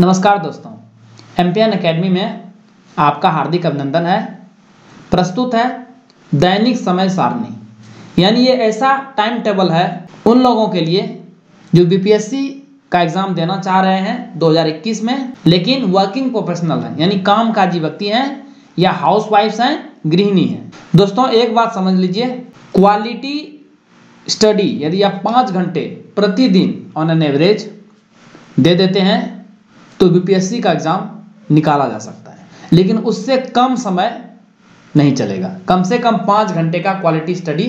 नमस्कार दोस्तों M P N academy में आपका हार्दिक अभिनंदन है। प्रस्तुत है दैनिक समय सारणी। यानी ये ऐसा टाइम टेबल है उन लोगों के लिए जो बीपीएससी का एग्ज़ाम देना चाह रहे हैं 2021 में, लेकिन वर्किंग प्रोफेशनल हैं, यानी काम काजी व्यक्ति हैं या हाउस वाइफ्स हैं, गृहिणी हैं। दोस्तों, एक बात समझ लीजिए क्वालिटी स्टडी यदि आप पाँच घंटे प्रतिदिन ऑन एन एवरेज दे देते हैं तो बीपीएससी का एग्ज़ाम निकाला जा सकता है। लेकिन उससे कम समय नहीं चलेगा। कम से कम पाँच घंटे का क्वालिटी स्टडी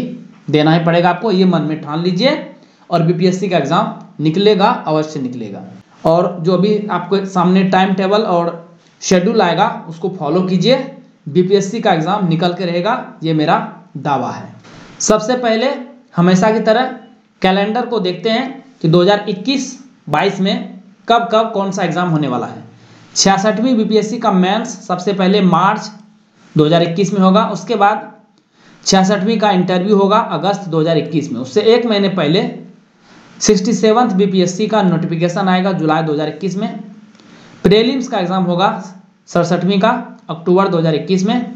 देना ही पड़ेगा आपको। ये मन में ठान लीजिए और बीपीएससी का एग्ज़ाम निकलेगा, अवश्य निकलेगा। और जो अभी आपको सामने टाइम टेबल और शेड्यूल आएगा, उसको फॉलो कीजिए। बीपीएससी का एग्ज़ाम निकल के रहेगा। ये मेरा दावा है। सबसे पहले हमेशा की तरह कैलेंडर को देखते हैं कि 2021-22 में कब कब कौन सा एग्ज़ाम होने वाला है? छियासठवीं बीपीएससी का मेंस सबसे पहले मार्च 2021 में होगा, उसके बाद छियासठवीं का इंटरव्यू होगा अगस्त 2021 में। उससे एक महीने पहले सिक्सटी सेवन्थ बी का नोटिफिकेशन आएगा जुलाई 2021 में। प्रेलिम्स का एग्ज़ाम होगा सड़सठवीं का, अक्टूबर 2021 में।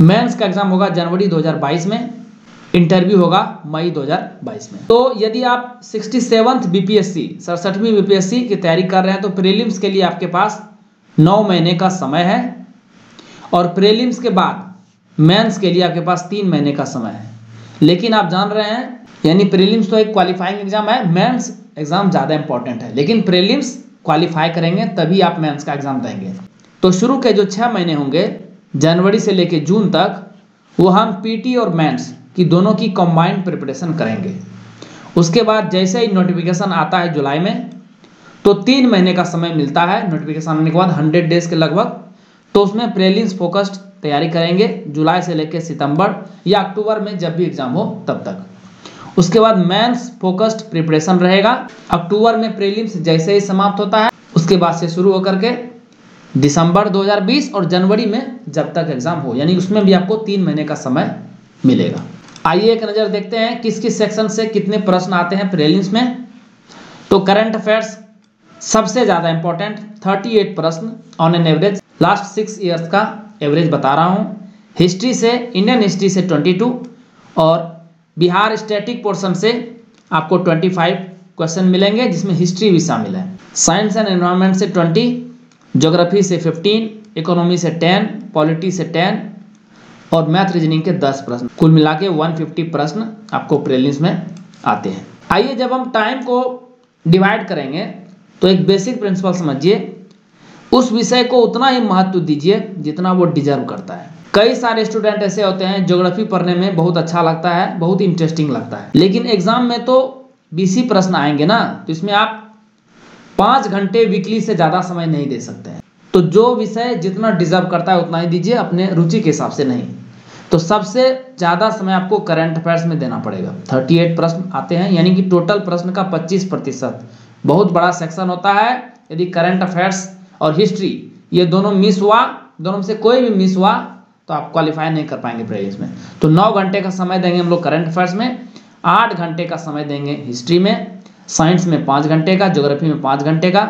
मेंस का एग्ज़ाम होगा जनवरी 2022 में। इंटरव्यू होगा मई 2022 में। तो यदि आप sixty seventh B P S C सड़सठवीं B P S C की तैयारी कर रहे हैं तो प्रीलिम्स के लिए आपके पास नौ महीने का समय है और प्रीलिम्स के बाद मेंस के लिए आपके पास तीन महीने का समय है। लेकिन आप जान रहे हैं, यानी प्रीलिम्स तो एक क्वालिफाइंग एग्ज़ाम है मेंस एग्ज़ाम ज़्यादा इंपॉर्टेंट है। लेकिन प्रीलिम्स क्वालिफाई करेंगे, तभी आप मेंस का एग्ज़ाम देंगे। तो शुरू के जो छः महीने होंगे, जनवरी से लेकर जून तक, वो हम पीटी और मेंस की दोनों की कंबाइंड प्रिपरेशन करेंगे। उसके बाद जैसे ही नोटिफिकेशन आता है जुलाई में तो तीन महीने का समय मिलता है। नोटिफिकेशन आने के बाद हंड्रेड डेज़ के लगभग। तो उसमें प्रेलिम्स फोकस्ड तैयारी करेंगे जुलाई से लेकर सितंबर या अक्टूबर में जब भी एग्ज़ाम हो, तब तक। उसके बाद मेंस फोकस्ड प्रिपरेशन रहेगा। अक्टूबर में प्रीलिम्स जैसे ही समाप्त होता है, उसके बाद से शुरू होकर के दिसंबर 2020 और जनवरी में जब तक एग्ज़ाम हो, यानी उसमें भी आपको तीन महीने का समय मिलेगा। आइए एक नज़र देखते हैं किस किस सेक्शन से कितने प्रश्न आते हैं प्रीलिम्स में। तो करंट अफेयर्स सबसे ज़्यादा इंपॉर्टेंट 38 प्रश्न on an average last six years का एवरेज बता रहा हूँ। हिस्ट्री से इंडियन हिस्ट्री से 22 और बिहार स्टैटिक पोर्शन से आपको 25 क्वेश्चन मिलेंगे, जिसमें हिस्ट्री भी शामिल है। साइंस एंड एनवायरनमेंट से 20 ज्योग्राफी से 15 इकोनॉमी से 10 पॉलिटी से 10 और मैथ रीजनिंग के 10 प्रश्न। कुल मिला के 150 प्रश्न आपको प्रीलिम्स में आते हैं। आइए जब हम टाइम को डिवाइड करेंगे तो एक बेसिक प्रिंसिपल समझिए। उस विषय को उतना ही महत्व दीजिए जितना वो डिजर्व करता है। कई सारे स्टूडेंट ऐसे होते हैं ज्योग्राफी पढ़ने में बहुत अच्छा लगता है, बहुत इंटरेस्टिंग लगता है। लेकिन एग्ज़ाम में तो बीसी प्रश्न आएँगे ना तो इसमें आप पाँच घंटे वीकली से ज़्यादा समय नहीं दे सकते हैं। तो जो विषय जितना डिजर्व करता है, उतना ही दीजिए, अपने रुचि के हिसाब से नहीं। तो सबसे ज़्यादा समय आपको करंट अफेयर्स में देना पड़ेगा। 38 प्रश्न आते हैं, यानी कि टोटल प्रश्न का 25 प्रतिशत। बहुत बड़ा सेक्शन होता है, यदि करंट अफेयर्स और हिस्ट्री ये दोनों मिस हुआ, दोनों से कोई भी मिस हुआ तो आप क्वालिफाई नहीं कर पाएँगे प्रेलिम्स में। तो नौ घंटे का समय देंगे हम लोग करंट अफेयर्स में, आठ घंटे का समय देंगे हिस्ट्री में साइंस में पाँच घंटे का ज्योग्राफी में पाँच घंटे का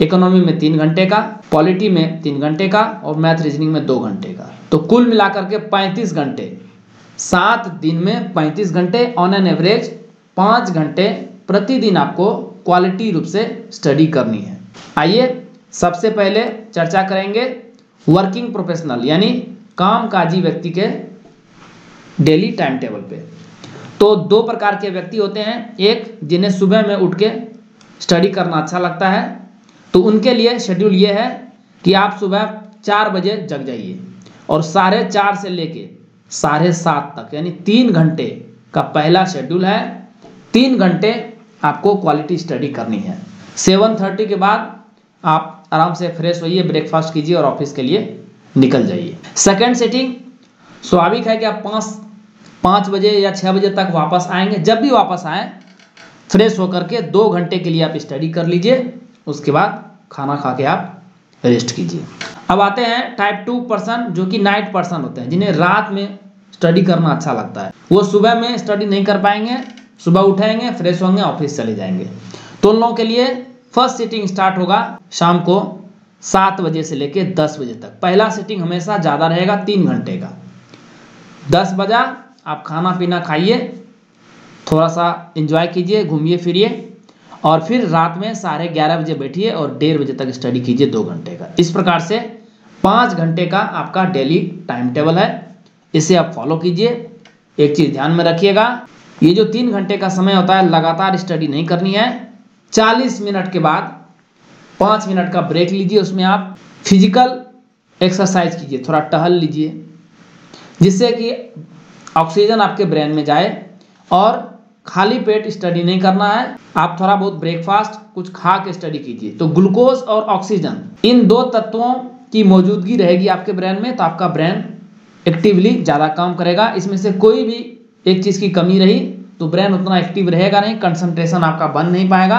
इकोनॉमी में तीन घंटे का पॉलिटी में तीन घंटे का और मैथ रीजनिंग में दो घंटे का। तो कुल मिलाकर के पैंतीस घंटे। सात दिन में पैंतीस घंटे ऑन एन एवरेज पाँच घंटे प्रतिदिन आपको क्वालिटी रूप से स्टडी करनी है। आइए सबसे पहले चर्चा करेंगे वर्किंग प्रोफेशनल यानी काम काजी व्यक्ति के डेली टाइम टेबल पे। तो दो प्रकार के व्यक्ति होते हैं। एक, जिन्हें सुबह में उठ के स्टडी करना अच्छा लगता है। तो उनके लिए शेड्यूल ये है कि आप सुबह चार बजे जग जाइए और साढ़े चार से लेके साढ़े सात तक, यानी तीन घंटे का पहला शेड्यूल है। तीन घंटे आपको क्वालिटी स्टडी करनी है। सेवन थर्टी के बाद आप आराम से फ्रेश होइए ब्रेकफास्ट कीजिए और ऑफ़िस के लिए निकल जाइए। सेकेंड सेटिंग स्वाभाविक है कि आप पाँच पाँच बजे या छः बजे तक वापस आएँगे। जब भी वापस आएँ फ्रेश होकर के दो घंटे के लिए आप स्टडी कर लीजिए। उसके बाद खाना खा के आप रेस्ट कीजिए। अब आते हैं टाइप टू पर्सन जो कि नाइट पर्सन होते हैं, जिन्हें रात में स्टडी करना अच्छा लगता है। वो सुबह में स्टडी नहीं कर पाएँगे, सुबह उठेंगे फ्रेश होंगे ऑफ़िस चले जाएँगे। तो उन लोगों के लिए फ़र्स्ट सीटिंग स्टार्ट होगा शाम को सात बजे से लेकर दस बजे तक। पहला सीटिंग हमेशा ज़्यादा रहेगा तीन घंटे का। दस बजा, आप खाना पीना खाइए, थोड़ा सा इंजॉय कीजिए, घूमिए फिरिए। और फिर रात में साढ़े ग्यारह बजे बैठिए और डेढ़ बजे तक स्टडी कीजिए दो घंटे का। इस प्रकार से पाँच घंटे का आपका डेली टाइम टेबल है। इसे आप फॉलो कीजिए। एक चीज़ ध्यान में रखिएगा, ये जो तीन घंटे का समय होता है, लगातार स्टडी नहीं करनी है। चालीस मिनट के बाद पाँच मिनट का ब्रेक लीजिए उसमें आप। फ़िज़िकल एक्सरसाइज कीजिए, थोड़ा टहल लीजिए, जिससे कि ऑक्सीजन आपके ब्रेन में जाए और खाली पेट स्टडी नहीं करना है। आप थोड़ा बहुत ब्रेकफास्ट कुछ खा के स्टडी कीजिए। तो ग्लूकोज और ऑक्सीजन इन दो तत्वों की मौजूदगी रहेगी आपके ब्रेन में तो आपका ब्रेन एक्टिवली ज़्यादा काम करेगा। इसमें से कोई भी एक चीज़ की कमी रही तो ब्रेन उतना एक्टिव रहेगा नहीं कंसंट्रेशन आपका बन नहीं पाएगा,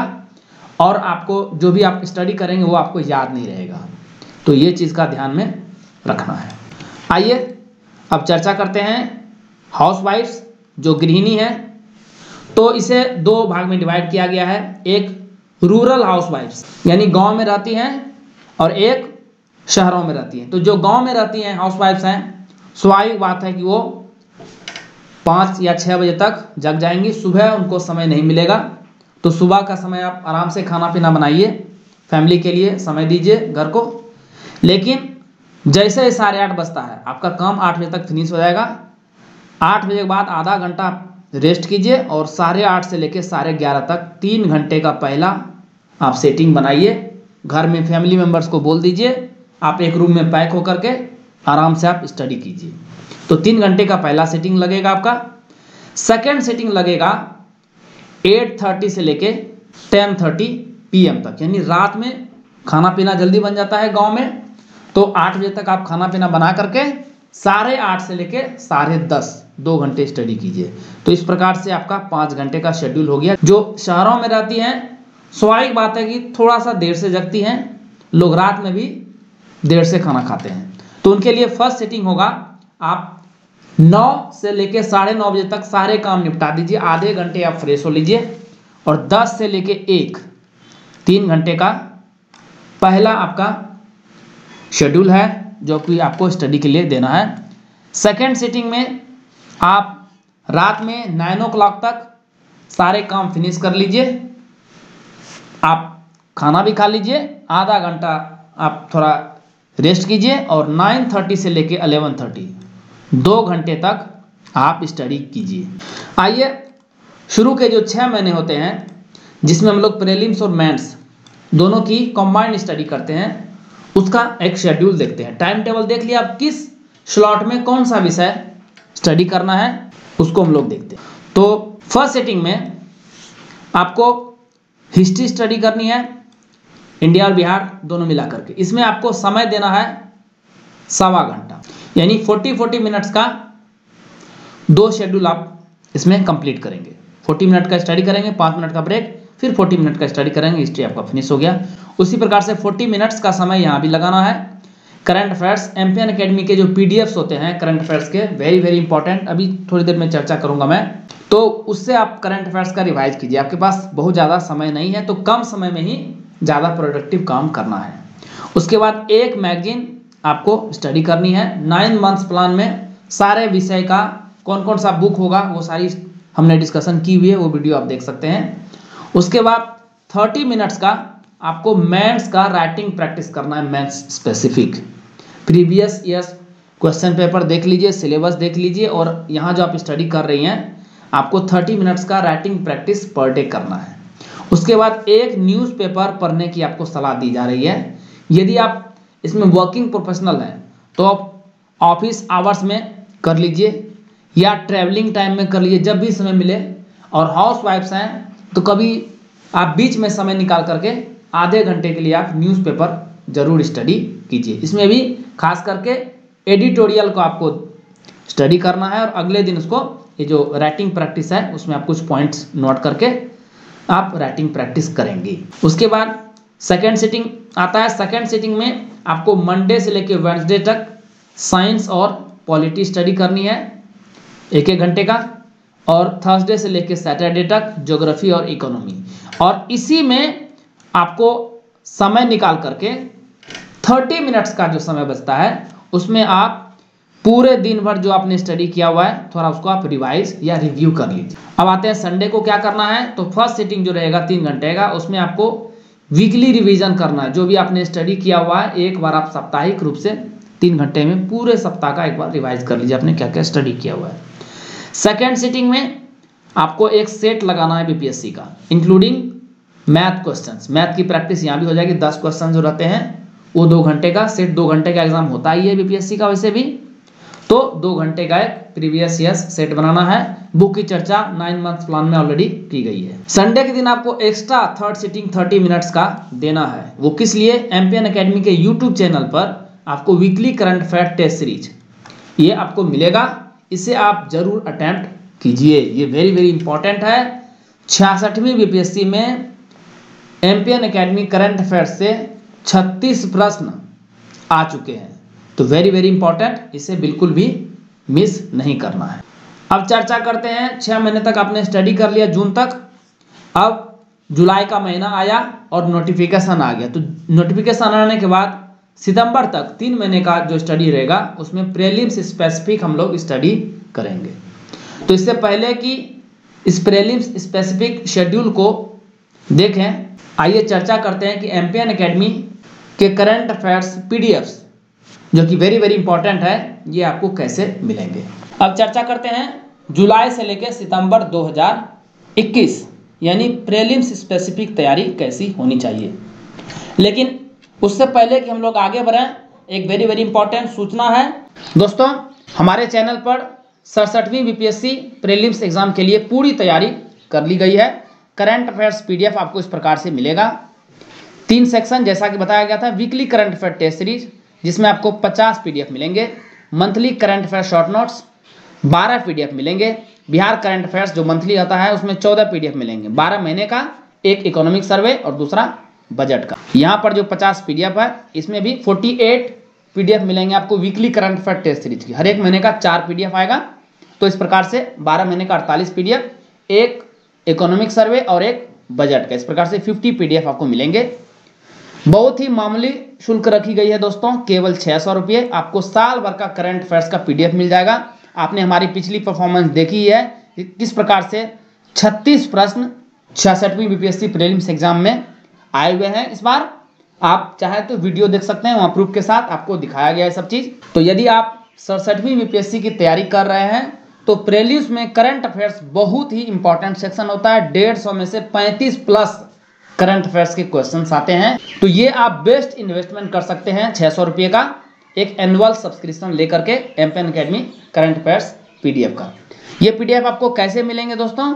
और आपको जो भी आप स्टडी करेंगे, वो आपको याद नहीं रहेगा। तो ये चीज़ का ध्यान में रखना है। आइए, अब चर्चा करते हैं। हाउस वाइफ्स जो गृहिणी है तो इसे दो भाग में डिवाइड किया गया है, एक रूरल हाउस वाइफ्स यानी गाँव में रहती हैं और एक शहरों में रहती हैं। तो जो गाँव में रहती हैं हाउस वाइफ्स हैं, स्वाभाविक बात है कि वो पाँच या छः बजे तक जग जाएँगी, सुबह उनको समय नहीं मिलेगा। तो सुबह का समय आप आराम से खाना पीना बनाइए फैमिली के लिए समय दीजिए, घर को। लेकिन जैसे साढ़े आठ बजता है, आपका काम आठ बजे तक फिनिश हो जाएगा। आठ बजे के बाद आधा घंटा रेस्ट कीजिए और साढ़े आठ से लेकर साढ़े ग्यारह तक तीन घंटे का पहला आप सेटिंग बनाइए। घर में फैमिली मेंबर्स को बोल दीजिए। आप एक रूम में पैक होकर के आराम से आप स्टडी कीजिए। तो तीन घंटे का पहला सेटिंग लगेगा आपका। सेकेंड सेटिंग लगेगा एट थर्टी से लेके टेन थर्टी पी तक। यानी रात में खाना पीना जल्दी बन जाता है गाँव में। तो आठ बजे तक आप खाना पीना बना करके साढ़े आठ से लेके साढ़े दस, दो घंटे स्टडी कीजिए। तो इस प्रकार से आपका पाँच घंटे का शेड्यूल हो गया। जो शहरों में रहती हैं, स्वाभाविक बात है कि थोड़ा सा देर से जगती हैं, लोग रात में भी देर से खाना खाते हैं। तो उनके लिए फ़र्स्ट सेटिंग होगा, आप नौ से लेके साढ़े नौ बजे तक सारे काम निपटा दीजिए, आधे घंटे आप फ्रेश हो लीजिए, और दस से लेके एक, तीन घंटे का पहला आपका शेड्यूल है। जो कि आपको स्टडी के लिए देना है। सेकेंड सेटिंग में आप रात में नाइन ओ क्लॉक तक सारे काम फिनिश कर लीजिए। आप खाना भी खा लीजिए। आधा घंटा आप थोड़ा रेस्ट कीजिए और नाइन थर्टी से लेके अलेवन थर्टी दो घंटे तक आप स्टडी कीजिए। आइए, शुरू के जो छः महीने होते हैं, जिसमें हम लोग प्रेलिम्स और मेंस दोनों की कंबाइंड स्टडी करते हैं उसका एक शेड्यूल देखते हैं। टाइम टेबल देख लिया आप, किस स्लॉट में कौन सा विषय स्टडी करना है, उसको हम लोग देखते हैं। तो फ़र्स्ट सेटिंग में आपको हिस्ट्री स्टडी करनी है इंडिया और बिहार दोनों मिला करके इसमें आपको समय देना है सवा घंटा। यानी 40 40 मिनट्स का दो शेड्यूल आप इसमें कंप्लीट करेंगे। 40 मिनट का स्टडी करेंगे, पाँच मिनट का ब्रेक फिर 40 मिनट का स्टडी करेंगे हिस्ट्री आपका फिनिश हो गया। उसी प्रकार से 40 मिनट्स का समय यहाँ भी लगाना है। करंट अफेयर्स एमपीएन अकेडमी के जो पीडीएफ्स होते हैं करंट अफेयर्स के वेरी वेरी इंपॉर्टेंट अभी थोड़ी देर में चर्चा करूँगा मैं। तो उससे आप करंट अफेयर्स का रिवाइज कीजिए। आपके पास बहुत ज़्यादा समय नहीं है तो कम समय में ही ज़्यादा प्रोडक्टिव काम करना है। उसके बाद एक मैगजीन आपको स्टडी करनी है। नाइन मंथ्स प्लान में सारे विषय का कौन कौन सा बुक होगा, वो सारी हमने डिस्कशन की हुई है, वो वीडियो आप देख सकते हैं। उसके बाद थर्टी मिनट्स का आपको मैथ्स का राइटिंग प्रैक्टिस करना है maths specific previous years question paper देख लीजिए सिलेबस देख लीजिए और यहाँ जो आप स्टडी कर रही हैं, आपको थर्टी मिनट्स का राइटिंग प्रैक्टिस पर डे करना है। उसके बाद एक न्यूज़पेपर पढ़ने की आपको सलाह दी जा रही है। यदि आप इसमें वर्किंग प्रोफेशनल हैं तो आप ऑफ़िस आवर्स में कर लीजिए या ट्रैवलिंग टाइम में कर लीजिए, जब भी समय मिले और हाउस वाइफ्स हैं तो कभी आप बीच में समय निकाल करके आधे घंटे के लिए आप न्यूज़पेपर ज़रूर स्टडी कीजिए। इसमें भी खास करके एडिटोरियल को आपको स्टडी करना है और अगले दिन उसको ये जो राइटिंग प्रैक्टिस है, उसमें आप कुछ पॉइंट्स नोट करके आप राइटिंग प्रैक्टिस करेंगे। उसके बाद सेकेंड सिटिंग आता है। सेकेंड सिटिंग में आपको मंडे से लेकर वेंसडे तक साइंस और पॉलिटी स्टडी करनी है। एक एक घंटे का। और थर्सडे से लेकर सैटरडे तक ज्योग्राफी और इकोनॉमी और इसी में आपको समय निकाल करके थर्टी मिनट्स का जो समय बचता है, उसमें आप पूरे दिन भर जो आपने स्टडी किया हुआ है, थोड़ा उसको आप रिवाइज या रिव्यू कर लीजिए। अब आते हैं संडे को क्या करना है तो फ़र्स्ट सीटिंग जो रहेगा तीन घंटे का, उसमें आपको वीकली रिवीजन करना है। जो भी आपने स्टडी किया हुआ है, एक बार आप साप्ताहिक रूप से तीन घंटे में पूरे सप्ताह का एक बार रिवाइज कर लीजिए, आपने क्या क्या स्टडी किया हुआ है। सेकेंड सीटिंग में आपको एक सेट लगाना है बीपीएससी का इंक्लूडिंग मैथ क्वेश्चंस मैथ की प्रैक्टिस यहाँ भी हो जाएगी। दस क्वेश्चन जो रहते हैं, वो दो घंटे का सेट दो घंटे का एग्ज़ाम होता ही है बीपीएससी का वैसे भी। तो दो घंटे का एक प्रीवियस ईयर्स सेट बनाना है। बुक की चर्चा नाइन मंथ प्लान में ऑलरेडी की गई है। संडे के दिन आपको extra third sitting thirty minutes का देना है। वो किस लिए? एमपीएन अकेडमी के यूट्यूब चैनल पर आपको weekly current affair test series ये आपको मिलेगा। इसे आप ज़रूर अटैम्प्ट कीजिए। ये वेरी वेरी इंपॉर्टेंट है। छियासठवीं बीपीएससी में एमपीएन अकेडमी करंट अफेयर से 36 प्रश्न आ चुके हैं। तो वेरी वेरी इंपॉर्टेंट इसे बिल्कुल भी मिस नहीं करना है। अब चर्चा करते हैं। छः महीने तक आपने स्टडी कर लिया जून तक। अब जुलाई का महीना आया और नोटिफिकेशन आ गया। तो नोटिफिकेशन आने के बाद सितंबर तक तीन महीने का जो स्टडी रहेगा, उसमें प्रेलिम्स स्पेसिफिक हम लोग स्टडी करेंगे। तो इससे पहले कि इस प्रेलिम्स स्पेसिफिक शेड्यूल को देखें, आइए चर्चा करते हैं कि एम पी अकेडमी के करंट अफेयर्स पीडीएफ्स जो कि वेरी वेरी इंपॉर्टेंट है, ये आपको कैसे मिलेंगे? अब चर्चा करते हैं जुलाई से लेकर सितंबर 2021 यानी प्रेलिम्स स्पेसिफिक तैयारी कैसी होनी चाहिए। लेकिन उससे पहले कि हम लोग आगे बढ़ें, एक वेरी वेरी इंपॉर्टेंट सूचना है। दोस्तों, हमारे चैनल पर सड़सठवीं बीपीएससी प्रीलिम्स एग्ज़ाम के लिए पूरी तैयारी कर ली गई है। करंट अफेयर्स पीडीएफ आपको इस प्रकार से मिलेगा। तीन सेक्शन जैसा कि बताया गया था weekly current affair test series जिसमें आपको 50 पीडीएफ मिलेंगे। Monthly current affair short notes 12 PDF मिलेंगे। बिहार करंट अफेयर्स जो मंथली आता है, उसमें 14 पीडीएफ मिलेंगे। 12 महीने का एक इकोनॉमिक सर्वे और दूसरा बजट का। यहाँ पर जो 50 पीडीएफ है, इसमें भी 48 पीडीएफ मिलेंगे आपको weekly current affair test series की। हर एक महीने का चार पीडीएफ आएगा। तो इस प्रकार से बारह महीने का अड़तालीस पीडीएफ एक इकोनॉमिक सर्वे और एक बजट का। इस प्रकार से फिफ्टी पीडीएफ आपको मिलेंगे। बहुत ही मामूली शुल्क रखी गई है दोस्तों, केवल छह सौ आपको साल भर का करंट अफेयर्स का पीडीएफ मिल जाएगा। आपने हमारी पिछली परफॉर्मेंस देखी है। किस प्रकार से? 36 प्रश्न, छियासठवीं बीपीएससी प्रीलिम्स एग्ज़ाम में। आए हुए हैं इस बार। आप चाहे तो वीडियो देख सकते हैं, वहाँ प्रूफ के साथ आपको दिखाया गया है सब चीज़। तो यदि आप सड़सठवीं बीपीएससी की तैयारी कर रहे हैं तो प्रेलिम्स में करंट अफेयर्स बहुत ही इंपॉर्टेंट सेक्शन होता है। डेढ़ सौ में से पैंतीस प्लस करंट अफेयर्स के क्वेश्चन आते हैं। तो ये आप बेस्ट इन्वेस्टमेंट कर सकते हैं छः सौ रुपये का एक एनुअल सब्सक्रिप्शन लेकर के M pen academy current affairs PDF का। ये पीडीएफ आपको कैसे मिलेंगे दोस्तों?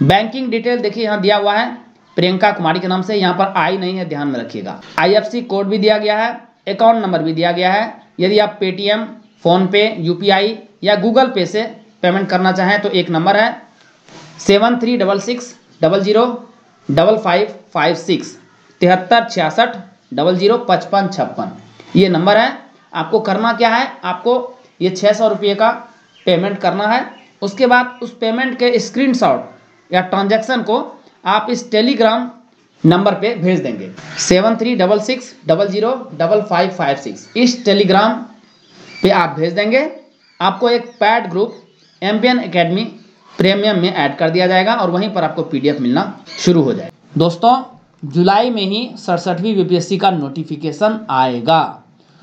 बैंकिंग डिटेल देखिए यहाँ दिया हुआ है। प्रियंका कुमारी के नाम से यहाँ पर आई नहीं है, ध्यान में रखिएगा। आईएफसी कोड भी दिया गया है, अकाउंट नंबर भी दिया गया है। यदि आप पेटीएम फ़ोनपे यूपीआई या गूगल पे से पेमेंट करना चाहें तो एक नंबर है। Seven three double six double zero double five five six तिहत्तर छियासठ डबल ज़ीरो पचपन छप्पन। ये नंबर है। आपको करना क्या है? आपको ये छः सौ रुपये का पेमेंट करना है। उसके बाद उस पेमेंट के स्क्रीनशॉट या ट्रांजैक्शन को आप इस टेलीग्राम नंबर पे भेज देंगे। Seven three double six double zero double five five six. इस टेलीग्राम पे आप भेज देंगे। आपको एक paid group MPN academy premium में ऐड कर दिया जाएगा और वहीं पर आपको पीडीएफ मिलना शुरू हो जाएगा। दोस्तों, जुलाई में ही सड़सठवीं बीपीएससी का नोटिफिकेशन आएगा।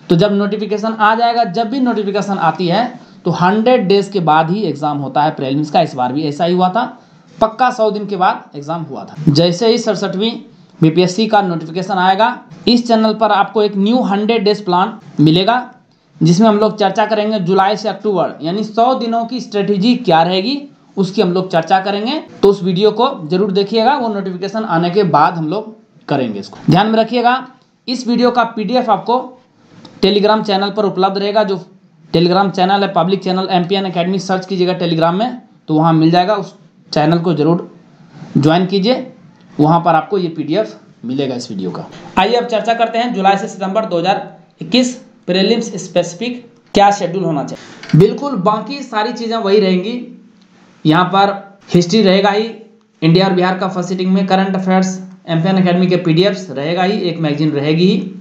तो जब नोटिफिकेशन आ जाएगा, जब भी नोटिफिकेशन आती है तो हंड्रेड डेज़ के बाद ही एग्ज़ाम होता है, प्रेलिम्स का। इस बार भी ऐसा ही हुआ था। पक्का सौ दिन के बाद एग्ज़ाम हुआ था। जैसे ही सड़सठवीं बीपीएससी का नोटिफिकेशन आएगा, इस चैनल पर आपको एक न्यू हंड्रेड डेज़ प्लान मिलेगा, जिसमें हम लोग चर्चा करेंगे जुलाई से अक्टूबर, यानी सौ दिनों की स्ट्रेटेजी क्या रहेगी, उसकी हम लोग चर्चा करेंगे। तो उस वीडियो को ज़रूर देखिएगा, वो नोटिफिकेशन आने के बाद हम लोग करेंगे इसको। ध्यान में रखिएगा, इस वीडियो का पीडीएफ आपको टेलीग्राम चैनल पर उपलब्ध रहेगा, जो टेलीग्राम चैनल है public channel M P search कीजिएगा टेलीग्राम में तो वहाँ मिल जाएगा, उस चैनल को ज़रूर ज्वाइन कीजिए। वहाँ पर आपको ये पीडीएफ मिलेगा इस वीडियो का। आइए अब चर्चा करते हैं जुलाई से सितंबर 2021 प्रीलिम्स स्पेसिफिक क्या शेड्यूल होना चाहिए। बिल्कुल, बाकी सारी चीज़ें वही रहेंगी। यहाँ पर हिस्ट्री रहेगा ही, इंडिया और बिहार का फ़र्स्ट सीटिंग में करंट अफेयर्स एम अकेडमी के पी रहेगा ही, एक मैगजीन रहेगी ही।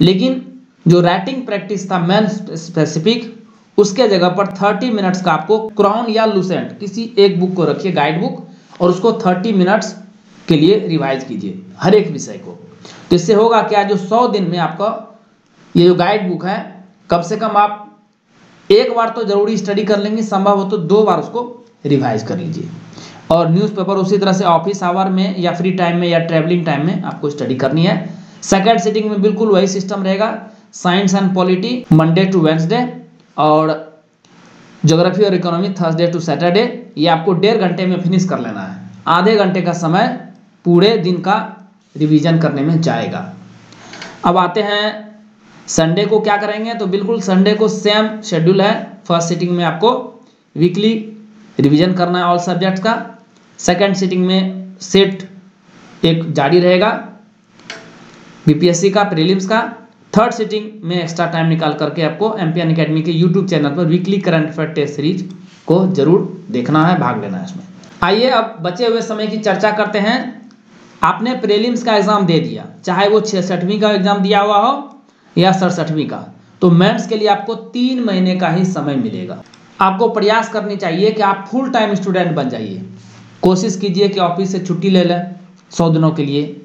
लेकिन जो राइटिंग प्रैक्टिस था मैन स्पेसिफिक उसके जगह पर 30 मिनट्स का आपको क्राउन या लूसेंट किसी एक बुक को रखिए गाइड बुक और उसको 30 मिनट्स के लिए रिवाइज कीजिए, हर एक विषय को। तो इससे होगा क्या, जो 100 दिन में आपका ये जो गाइड बुक है, कम से कम आप एक बार तो ज़रूरी स्टडी कर लेंगे, संभव हो तो दो बार उसको रिवाइज कर लीजिए। और न्यूज़पेपर उसी तरह से ऑफ़िस आवर में या फ्री टाइम में या ट्रेवलिंग टाइम में आपको स्टडी करनी है। सेकेंड सिटिंग में बिल्कुल वही सिस्टम रहेगा science and polity Monday to Wednesday और ज्योग्राफी और इकोनॉमी थर्सडे टू सैटरडे ये आपको डेढ़ घंटे में फिनिश कर लेना है। आधे घंटे का समय पूरे दिन का रिवीजन करने में जाएगा। अब आते हैं संडे को क्या करेंगे? तो बिल्कुल संडे को सेम शेड्यूल है। फ़र्स्ट सिटिंग में आपको वीकली रिवीजन करना है ऑल सब्जेक्ट्स का। सेकंड सिटिंग में सेट एक जारी रहेगा। बीपीएससी का प्रीलिम्स का। थर्ड सिटिंग में एक्स्ट्रा टाइम निकाल करके आपको एम पी अकेडमी के यूट्यूब चैनल पर weekly current affair test series को ज़रूर देखना है, भाग लेना है इसमें। आइए अब बचे हुए समय की चर्चा करते हैं। आपने प्रीलिम्स का एग्ज़ाम दे दिया, चाहे वो छठवीं का एग्ज़ाम दिया हुआ हो या सड़सठवीं का तो मेंस के लिए आपको तीन महीने का ही समय मिलेगा। आपको प्रयास करनी चाहिए कि आप फुल टाइम स्टूडेंट बन जाइए। कोशिश कीजिए कि ऑफ़िस से छुट्टी ले लें, सौ दिनों के लिए।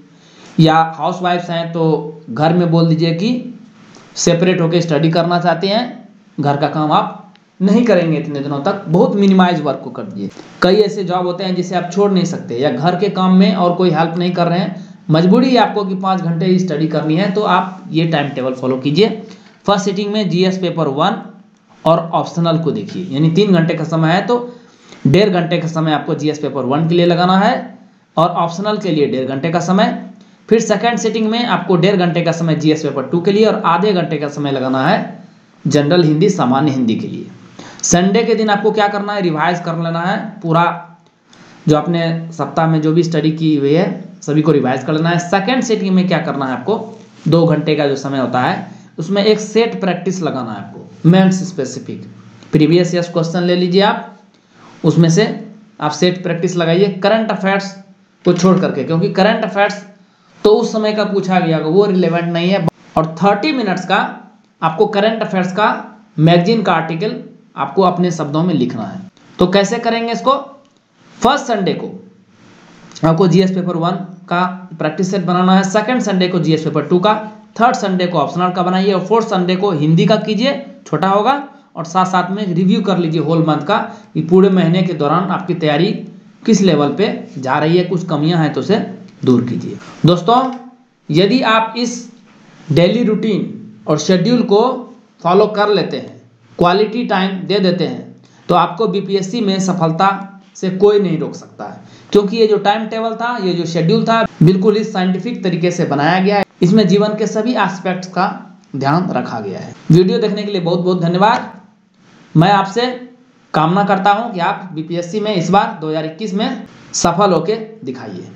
या हाउस वाइफ्स हैं तो घर में बोल दीजिए कि सेपरेट होकर स्टडी करना चाहते हैं, घर का काम आप नहीं करेंगे इतने दिनों तक, बहुत मिनिमाइज वर्क को कर दिए कई ऐसे जॉब होते हैं जिसे आप छोड़ नहीं सकते, या घर के काम में और कोई हेल्प नहीं कर रहे हैं, मजबूरी है आपको कि पाँच घंटे ही स्टडी करनी है तो आप ये टाइम टेबल फॉलो कीजिए। फ़र्स्ट सिटिंग में जीएस पेपर वन और ऑप्शनल को देखिए, यानी तीन घंटे का समय है तो डेढ़ घंटे का समय आपको जीएस पेपर वन के लिए लगाना है, और ऑप्शनल के लिए डेढ़ घंटे का समय फिर सेकेंड सेटिंग में आपको डेढ़ घंटे का समय जीएस पेपर टू के लिए और आधे घंटे का समय लगाना है जनरल हिंदी, सामान्य हिंदी के लिए। संडे के दिन आपको क्या करना है? रिवाइज कर लेना है। पूरा जो आपने सप्ताह में जो भी स्टडी की हुई है, सभी को रिवाइज कर लेना है। सेकेंड सेटिंग में क्या करना है आपको? दो घंटे का जो समय होता है, उसमें एक सेट प्रैक्टिस लगाना है आपको। Mains specific previous years question ले लीजिए आप। उसमें से आप सेट प्रैक्टिस लगाइए। करंट अफेयर्स को छोड़ करके, क्योंकि करंट अफेयर्स तो उस समय का पूछा गया वो रिलेवेंट नहीं है। और थर्टी मिनट्स का आपको करंट अफेयर्स का मैगजीन का आर्टिकल आपको अपने शब्दों में लिखना है। तो कैसे करेंगे इसको? फ़र्स्ट संडे को आपको जीएस पेपर वन का प्रैक्टिस सेट बनाना है। सेकंड संडे को जीएस पेपर टू का। थर्ड संडे को ऑप्शनल का बनाइए और फोर्थ संडे को हिंदी का कीजिए, छोटा होगा। और साथ साथ में रिव्यू कर लीजिए होल मंथ का कि पूरे महीने के दौरान आपकी तैयारी किस लेवल पे जा रही है, कुछ कमियाँ हैं तो उसे दूर कीजिए। दोस्तों, यदि आप इस डेली रूटीन और शेड्यूल को फॉलो कर लेते हैं क्वालिटी टाइम दे देते हैं तो आपको बीपीएससी में सफलता से कोई नहीं रोक सकता है। क्योंकि ये जो टाइम टेबल था, ये जो शेड्यूल था, बिल्कुल इस साइंटिफिक तरीके से बनाया गया है। इसमें जीवन के सभी एस्पेक्ट्स का ध्यान रखा गया है। वीडियो देखने के लिए बहुत बहुत धन्यवाद। मैं आपसे कामना करता हूँ कि आप बीपीएससी में इस बार 2021 में सफल होके दिखाइए।